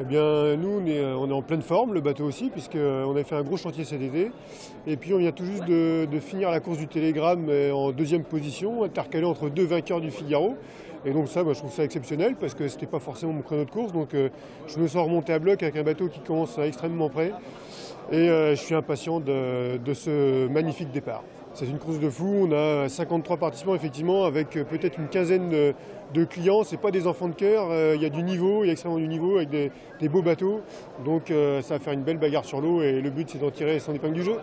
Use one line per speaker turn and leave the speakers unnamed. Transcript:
Eh bien, nous, on est, on est en pleine forme, le bateau aussi, puisqu'on a fait un gros chantier cet été. Et puis, on vient tout juste de, de finir la course du Télégramme euh, en deuxième position, intercalé entre deux vainqueurs du Figaro. Et donc ça, moi, je trouve ça exceptionnel, parce que c'était pas forcément mon créneau de course. Donc, euh, je me sens remonté à bloc avec un bateau qui commence extrêmement près. Et euh, je suis impatient de, ce magnifique départ. C'est une course de fou. On a 53 participants, effectivement, avec euh, peut-être une quinzaine de, clients. Ce pas des enfants de cœur. Il y a du niveau, il y a extrêmement du niveau, avec des, beaux bateaux. Donc, ça va faire une belle bagarre sur l'eau. Et le but, c'est d'en tirer son épingle du jeu.